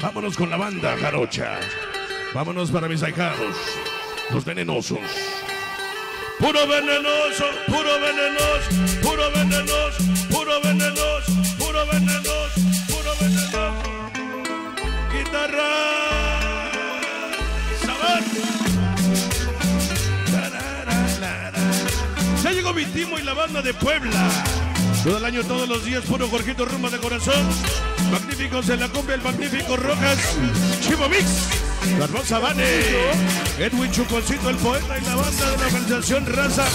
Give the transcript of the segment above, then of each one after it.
Vámonos con la banda jarocha. Vámonos para mis ahijados, los venenosos. Puro venenoso, puro venenoso, puro venenoso, puro venenoso, puro venenoso, puro venenoso. Guitarra. Sabor. Ya llegó mi timo y la banda de Puebla. Todo el año, todos los días, puro Jorgito Rumba de corazón. Magníficos en la cumbia, el magnífico Rojas. Chivo Mix. La hermosa Vane. Edwin Chuponcito, el poeta y la banda de la organización Raza.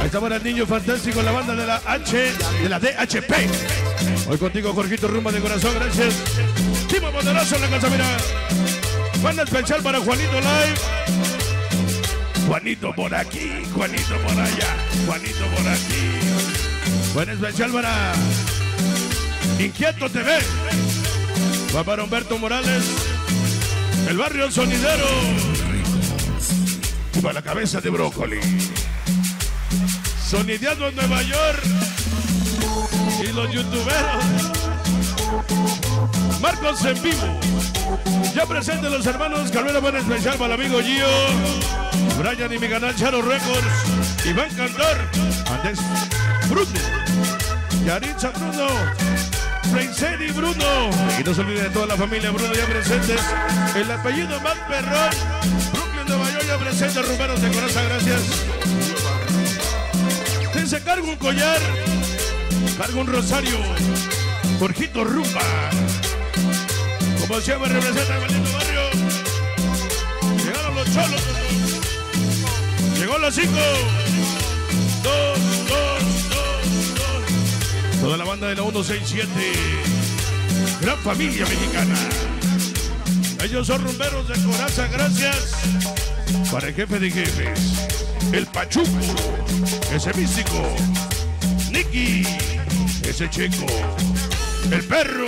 Ahí estaba el niño fantástico, la banda de la H, de la DHP. Hoy contigo, Jorgito Rumba de corazón, gracias. Timo Poderoso en la casa, mira. Banda especial para Juanito Live. Juanito por aquí, Juanito por allá, Juanito por aquí. Buen especial para Inquieto TV. Va para Humberto Morales. El barrio sonidero. Y para la cabeza de brócoli. Sonideando en Nueva York. Y los youtuberos. Marcos en vivo. Ya presente los hermanos Carmelo Buen especial para el amigo Gio. Brian y mi canal Charo Records. Iván Cantor. Andrés Bruno. Yaritza Bruno. Freiseri Bruno. Y no se olvide de toda la familia Bruno ya presentes. El apellido más perrón. Brooklyn, Nueva York ya presente. Rumberos de corazón, gracias. Se carga un collar. Carga un rosario. Jorgito Rumba. Como siempre representa el maldito barrio. Llegaron los cholos. Llegó las 5. Toda la banda de la 167. Gran familia mexicana. Ellos son rumberos de coraza, gracias. Para el jefe de jefes. El Pachuco. Ese místico. Nicky. Ese checo. El perro.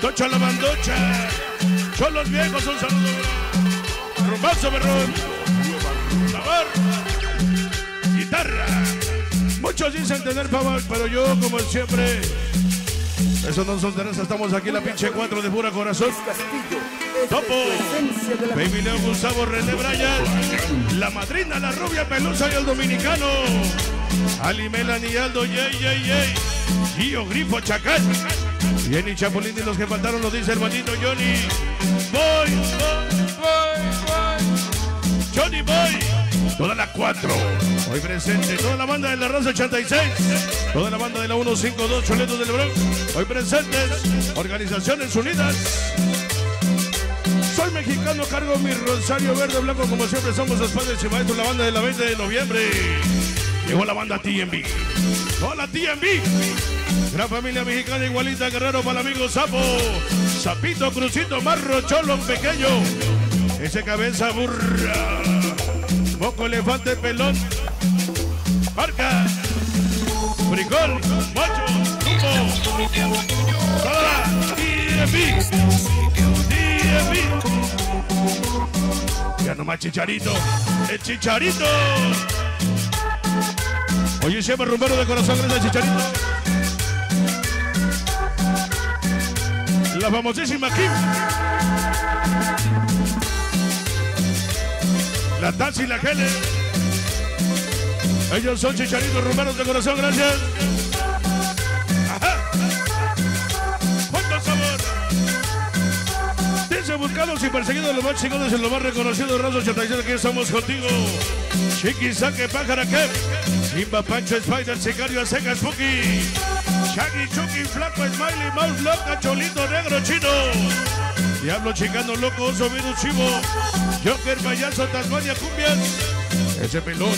Tocha la bandocha. Son los viejos, un saludo. Rumbazo, perrón. Sabor. Guitarra. Muchos dicen tener fama, pero yo, como siempre, eso no son terenas. Estamos aquí en la pinche 4 de pura corazón. Topo. Baby Leo Gustavo René Bryan. La madrina, la rubia pelusa y el dominicano. Ali Melanie Aldo, yey, yey, yey. Gio Grifo Chacal. Jenny Chapulín y los que faltaron lo dice hermanito Johnny. Boy, boy, boy, boy. Johnny Boy. Toda la 4. Hoy presente. Toda la banda de la raza 86. Toda la banda de la 152 Choletos del Bronx. Hoy presentes. Organizaciones Unidas. Soy mexicano, cargo mi rosario verde blanco como siempre somos los padres y maestros, la banda de la 20 de noviembre. Llegó la banda TMB. Hola TMB. Gran familia mexicana igualita, guerrero para el amigo Sapo. Sapito, Crucito, Marro, Cholo, Pequeño. Ese cabeza burra. Elefante, pelón. Marca. Frijol, macho, tumbo. Hola, TMB. TMB. Ya nomás Chicharito. El Chicharito. Oye, siempre rumbero de corazón, gracias Chicharito. La famosísima Kim. La Tazi y la Gele. Ellos son chicharitos rumberos de corazón, gracias. Ajá. ¿Cuánto sabor? Dice buscados y perseguidos los más chingones en lo más reconocido Razo 86 aquí estamos contigo. Chiqui saque pájara que Simba Pancho Spider Sicario Seca Spooky Shaggy Chucky Flaco Smiley Mouse Loca Cholito Negro Chino Diablo Chicano Loco Oso Virus Chivo Joker Payaso Tasmania Cumbias Ese pelón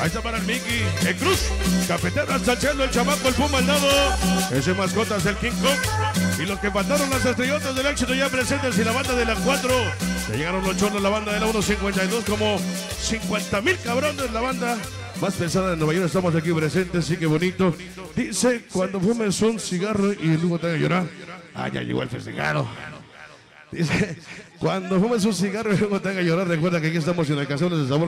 Ahí está para el Mickey, el Cruz, Cafetero hasta el cielo, el chamaco, el Puma al lado, ese mascotas del King Kong. Y los que faltaron las estrellotas del éxito ya presentes y la banda de la 4. Ya llegaron los cholos, la banda de la 152, como 50 mil cabrones, la banda más pesada de Nueva York. Estamos aquí presentes, sí que bonito. Dice, cuando fumes un cigarro y luego te haga llorar. Ah, ya llegó el festejado. Dice, cuando fumes un cigarro y luego te haga llorar, recuerda que aquí estamos en Casones de Sabor.